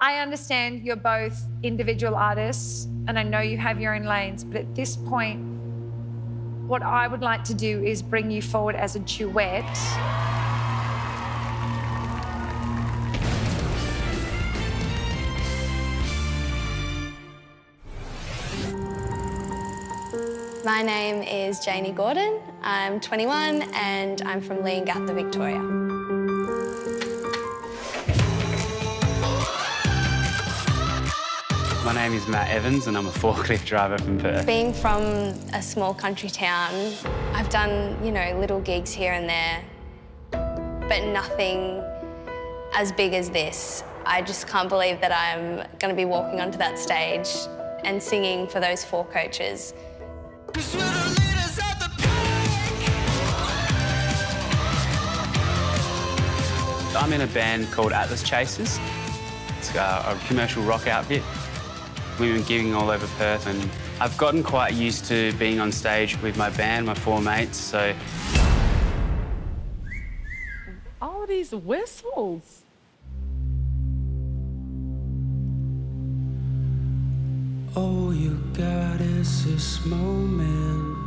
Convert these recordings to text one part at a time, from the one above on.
I understand you're both individual artists and I know you have your own lanes, but at this point, what I would like to do is bring you forward as a duet. My name is Janie Gordon. I'm 21 and I'm from Leongatha, Victoria. Name is Matt Evans and I'm a forklift driver from Perth. Being from a small country town, I've done, you know, little gigs here and there, but nothing as big as this. I just can't believe that I'm going to be walking onto that stage and singing for those four coaches. I'm in a band called Atlas Chasers. It's a, a commercial rock outfit. We've been gigging all over Perth and I've gotten quite used to being on stage with my band, my four mates, so... All these whistles. All you got is this moment.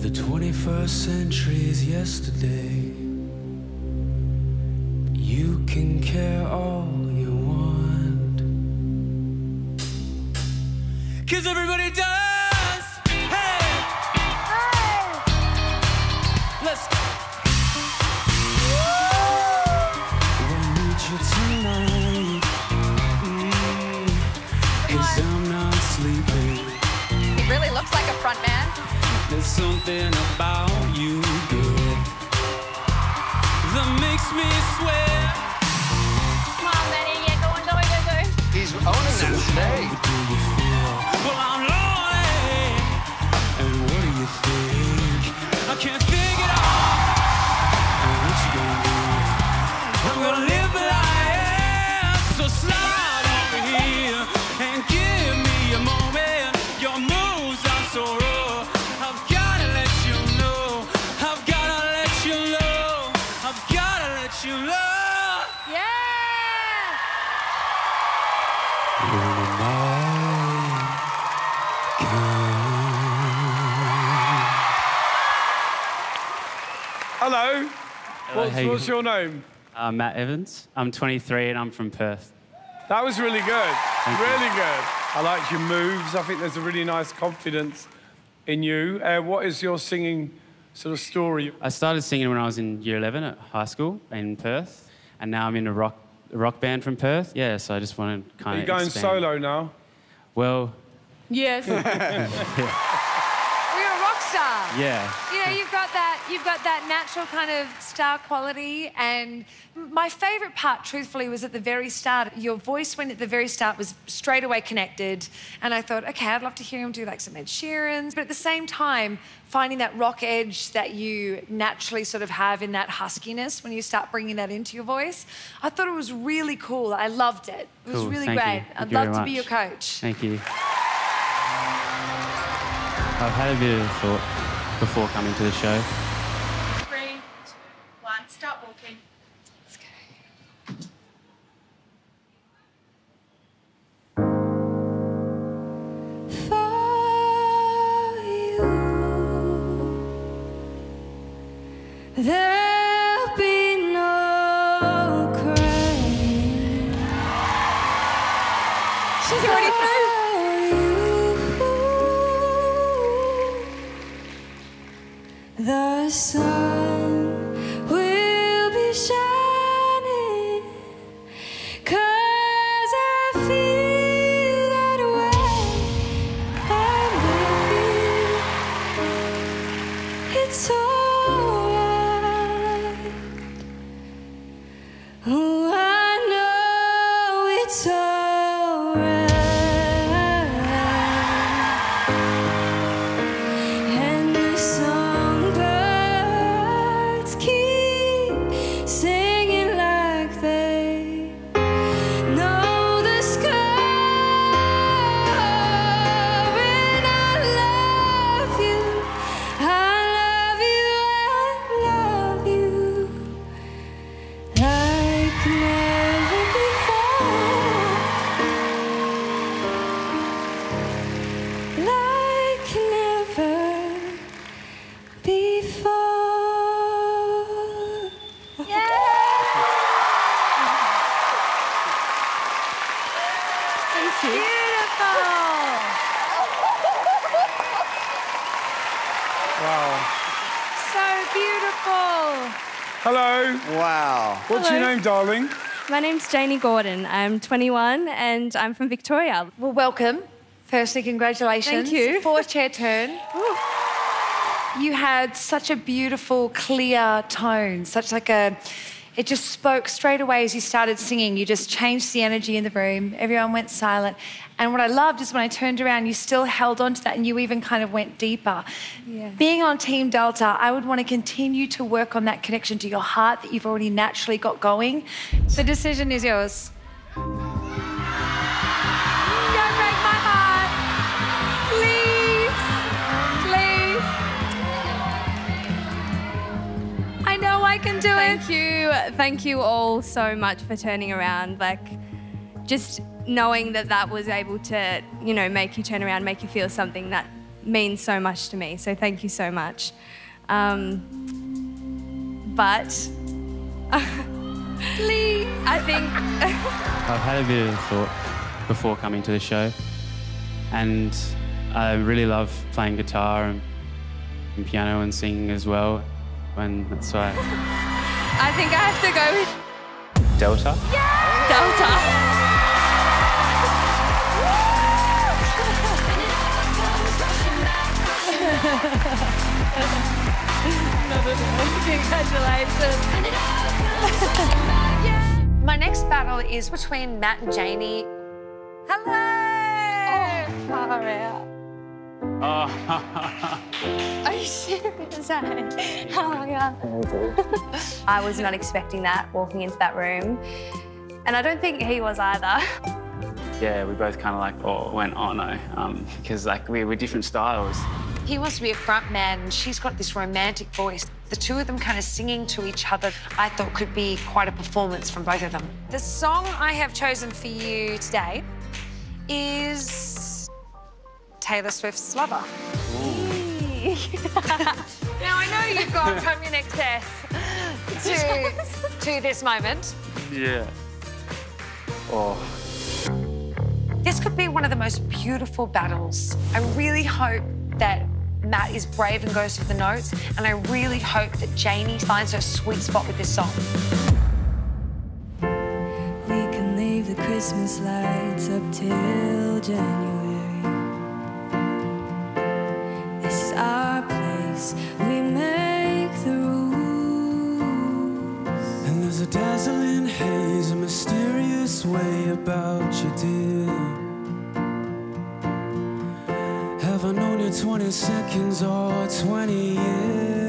The 21st century is yesterday. You can care all Cause everybody does. Hey! Hey. Let's go. I need you tonight. Mm, Cause I'm not sleeping. He really looks like a front man. There's something about you, girl, that makes me swear. Come on, Manny, yeah, go on, go, go, go. He's owning that stage. I can't Hello. What's, hey. what's your name? I'm Matt Evans. I'm 23 and I'm from Perth. That was really good. Thank you. really good. I liked your moves. I think there's a really nice confidence in you. Uh, what is your singing sort of story? I started singing when I was in year 11 at high school in Perth, and now I'm in a rock, a rock band from Perth. Yeah, so I just want to kind of. Are you going expand. solo now? Well, Yes. Well, you're a rock star. yeah. You know, you've got that, you've got that natural kind of star quality. And my favourite part, truthfully, was at the very start. Your voice, when at the very start, was straight away connected. And I thought, okay, I'd love to hear him do like some Ed Sheeran's. But at the same time, finding that rock edge that you naturally sort of have in that huskiness when you start bringing that into your voice, I thought it was really cool. I loved it. It was Cool, really thank great. I'd love to be your coach. Thank you. I've had a bit of a thought before coming to the show. There'll be no crying. She's already through. The sun Beautiful. wow. So beautiful. Hello. Wow. What's Hello. your name, darling? My name's Janie Gordon. I'm 21 and I'm from Victoria. Well, welcome. Firstly, congratulations. Thank you. Four chair turn. You had such a beautiful, clear tone, such like a it just spoke straight away as you started singing. You just changed the energy in the room. Everyone went silent. And what I loved is when I turned around, you still held on to that and you even kind of went deeper. Yeah. Being on Team Delta, I would want to continue to work on that connection to your heart that you've already naturally got going. The decision is yours. Can do it. Thank you. Thank you all so much for turning around. Like, just knowing that that was able to, you know, make you turn around, make you feel something that means so much to me. So thank you so much. Um, but Please. I think I've had a bit of thought before coming to the show, and I really love playing guitar and, and piano and singing as well, and that's why I think I have to go with Delta. Yeah! Delta. My next battle is between Matt and Janie. Hello. Oh, far out. Oh. Are you serious? Oh my god. I was not expecting that walking into that room. And I don't think he was either. yeah, we both kind of like oh, went, oh no, um, because like we were different styles. He wants to be a front man, and she's got this romantic voice. The two of them kind of singing to each other, I thought could be quite a performance from both of them. The song I have chosen for you today is Taylor Swift's Lover. now, I know you've gone from your INXS to, to this moment. Yeah. Oh. This could be one of the most beautiful battles. I really hope that Matt is brave and goes for the notes, and I really hope that Janie finds her sweet spot with this song. We can leave the Christmas lights up till January. Way about you, dear. Have I known you 20 seconds or 20 years?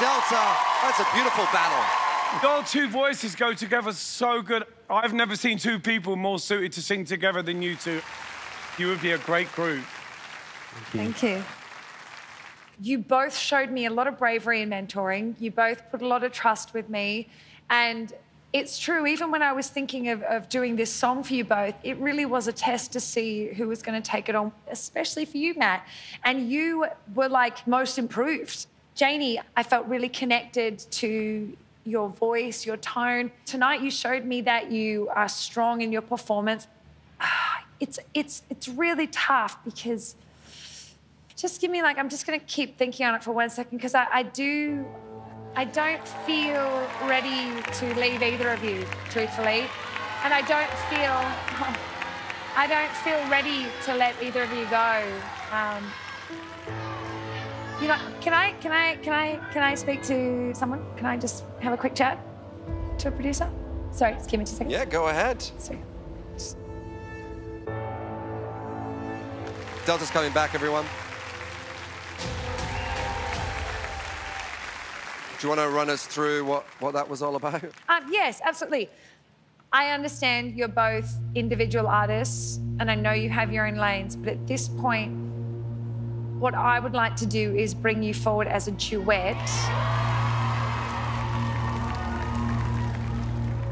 Delta. That's a beautiful battle. Your two voices go together so good. I've never seen two people more suited to sing together than you two. You would be a great group. Thank you. You both showed me a lot of bravery and mentoring. You both put a lot of trust with me. And it's true. Even when I was thinking of, of doing this song for you both, it really was a test to see who was going to take it on, especially for you, Matt. And you were like most improved. Janie, I felt really connected to your voice, your tone. Tonight, you showed me that you are strong in your performance. It's it's it's really tough because just give me like I'm just gonna keep thinking on it for one second because I, I do I don't feel ready to leave either of you, truthfully. And I don't feel I don't feel ready to let either of you go. Um, you know, can I can I can I can I speak to someone? Can I just have a quick chat to a producer? Sorry, just give me two seconds. Yeah, go ahead. Sorry. Delta's coming back, everyone. Do you want to run us through what, what that was all about? Um, yes, absolutely. I understand you're both individual artists, and I know you have your own lanes, but at this point, what I would like to do is bring you forward as a duet.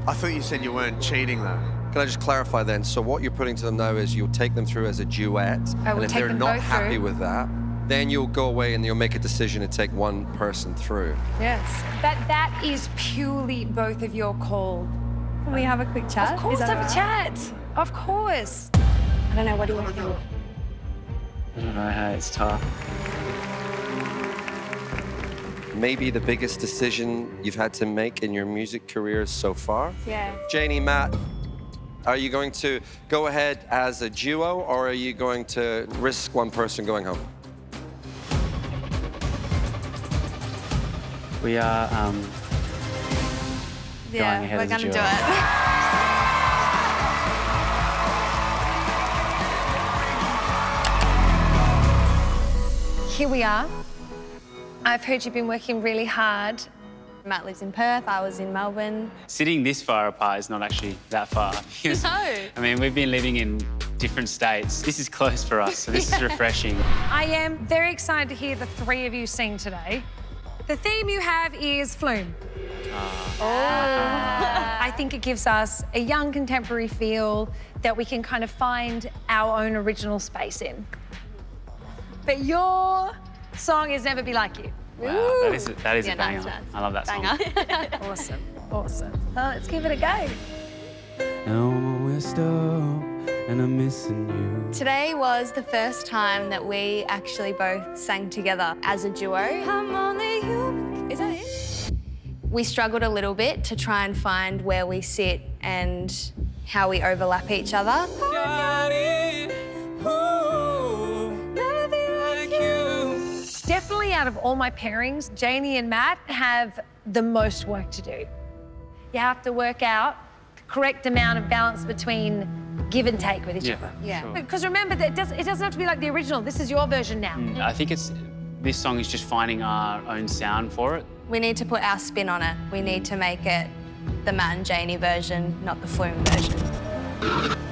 I thought you said you weren't cheating, though. Can I just clarify then? So what you're putting to them now is you'll take them through as a duet, and if they're not happy through. with that, then you'll go away and you'll make a decision to take one person through. Yes. That that is purely both of your call. Can we have a quick chat? Of course, Is that have a chat. Of course. I don't know, what do you want to do? I don't know how it's tough. Maybe the biggest decision you've had to make in your music career so far? Yeah. Janie, Matt, are you going to go ahead as a duo or are you going to risk one person going home? We are um, Yeah, going ahead we're as gonna duo. do it. Here we are. I've heard you've been working really hard. Matt lives in Perth. I was in Melbourne. Sitting this far apart is not actually that far. No. I mean, we've been living in different states. This is close for us, so this is refreshing. I am very excited to hear the three of you sing today. The theme you have is Flume. Ah. Oh! I think it gives us a young contemporary feel that we can kind of find our own original space in. But your song is Never Be Like You. Wow, that is, that is Yeah, a banger. nice, nice. I love that song. Awesome, awesome. Well, let's give it a go. Now I'm messed up and I'm missing you. Today was the first time that we actually both sang together as a duo. I'm only human. Is that it? We struggled a little bit to try and find where we sit and how we overlap each other. Out of all my pairings, Janie and Matt have the most work to do. You have to work out the correct amount of balance between give and take with each Yeah, other. Yeah. sure. Because remember that it, does, it doesn't have to be like the original. This is your version now. Mm, I think it's this song is just finding our own sound for it. We need to put our spin on it. We need to make it the Matt and Janie version, not the Flume version.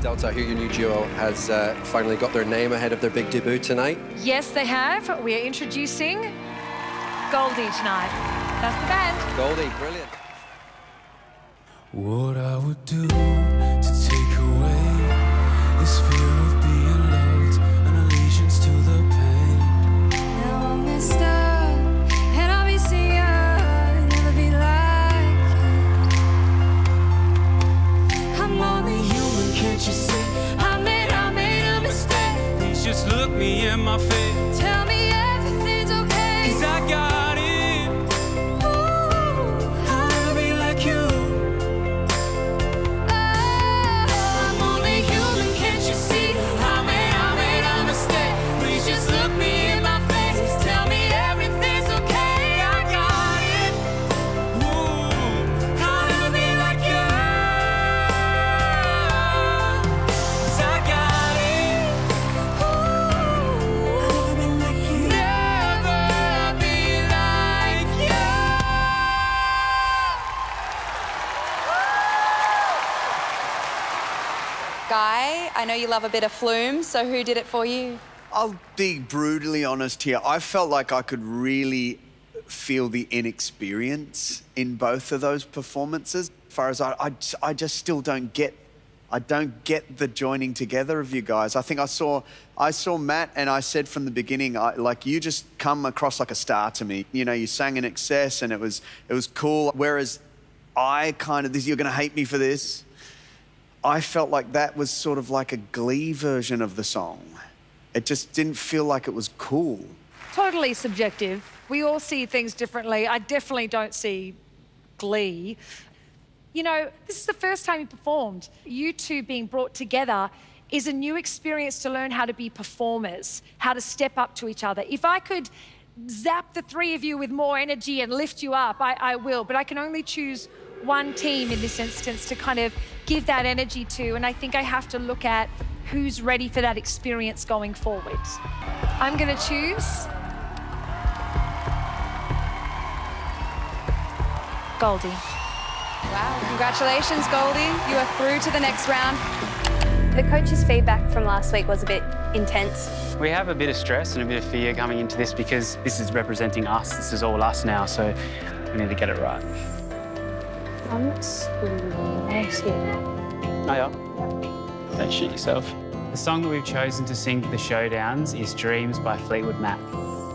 Delta, I hear your new duo has uh, finally got their name ahead of their big debut tonight. Yes, they have. We are introducing Goldi tonight. That's the band. Goldi, brilliant. What I would do to take away this fear you love a bit of flume, so who did it for you? I'll be brutally honest here. I felt like I could really feel the inexperience in both of those performances. As far as I, I, I just still don't get, I don't get the joining together of you guys. I think I saw, I saw Matt, and I said from the beginning, I, like you just come across like a star to me. You know, you sang in INXS, and it was, it was cool. Whereas I kind of, this, you're going to hate me for this. I felt like that was sort of like a glee version of the song. It just didn't feel like it was cool. Totally subjective. We all see things differently. I definitely don't see glee. You know, this is the first time you performed. You two being brought together is a new experience to learn how to be performers, how to step up to each other. If I could zap the three of you with more energy and lift you up, I, I will, but I can only choose one team in this instance to kind of give that energy to. And I think I have to look at who's ready for that experience going forward. I'm going to choose Goldi. Wow, congratulations, Goldi. You are through to the next round. The coach's feedback from last week was a bit intense. We have a bit of stress and a bit of fear coming into this because this is representing us. This is all us now, so we need to get it right. I'm sweaty. Oh, yeah. Don't shoot yourself. The song that we've chosen to sing for the showdowns is Dreams by Fleetwood Mac.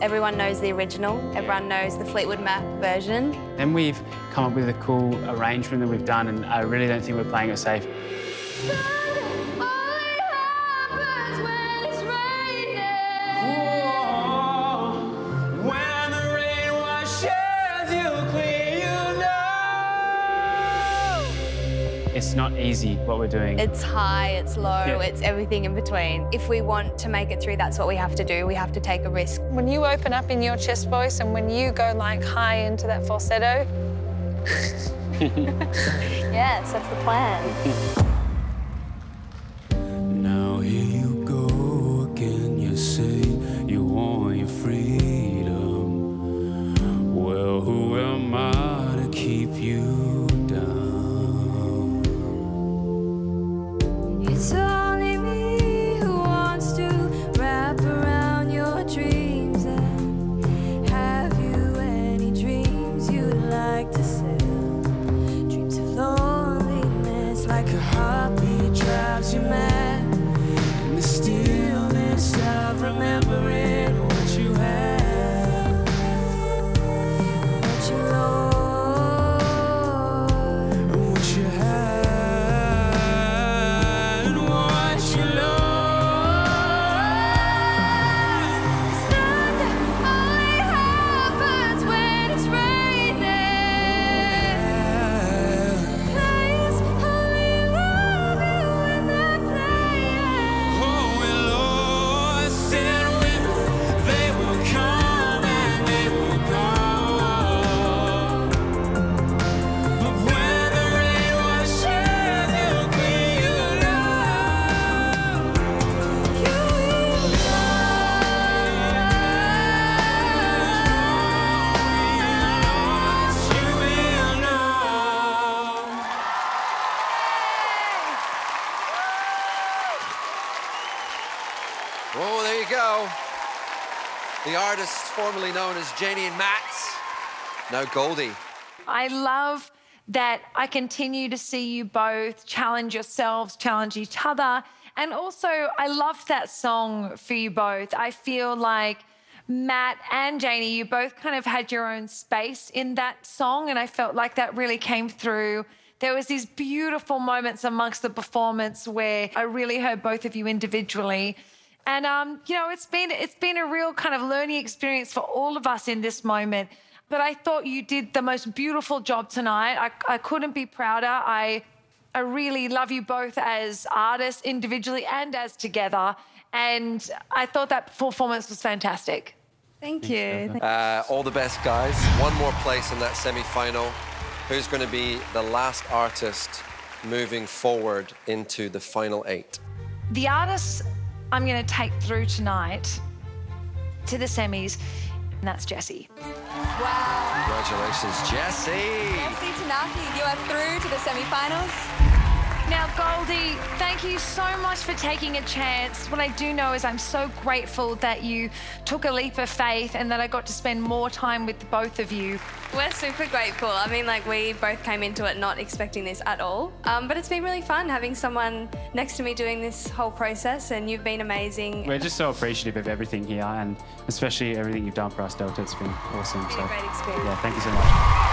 Everyone knows the original. Everyone knows the Fleetwood Mac version. Then we've come up with a cool arrangement that we've done, and I really don't think we're playing it safe. It's not easy what we're doing. It's high, it's low, Yeah. it's everything in between. If we want to make it through, that's what we have to do. We have to take a risk. When you open up in your chest voice and when you go like high into that falsetto, yes, that's the plan. Now here you go again, you see you want your freedom. Well, who am I to keep you Oh, there you go. The artist formerly known as Janie and Max, now Goldi. I love that I continue to see you both challenge yourselves, challenge each other. And also, I love that song for you both. I feel like Matt and Janie, you both kind of had your own space in that song. And I felt like that really came through. There was these beautiful moments amongst the performance where I really heard both of you individually. And um, you know, it's been it's been a real kind of learning experience for all of us in this moment. But I thought you did the most beautiful job tonight. I, I couldn't be prouder. I I really love you both as artists individually and as together. And I thought that performance was fantastic. Thank you. Uh, all the best, guys. One more place in that semi-final. Who's going to be the last artist moving forward into the final eight? The artists I'm going to take through tonight to the semis, and that's Jesse. Wow. Congratulations, Jesse. Jesse Teinaki, you are through to the semi-finals. Now, Goldi, thank you so much for taking a chance. What I do know is I'm so grateful that you took a leap of faith and that I got to spend more time with both of you. We're super grateful. I mean, like, we both came into it not expecting this at all. Um, but it's been really fun having someone next to me doing this whole process, and you've been amazing. We're just so appreciative of everything here and especially everything you've done for us, Delta. It's been awesome. Been a great experience. Yeah, thank you so much.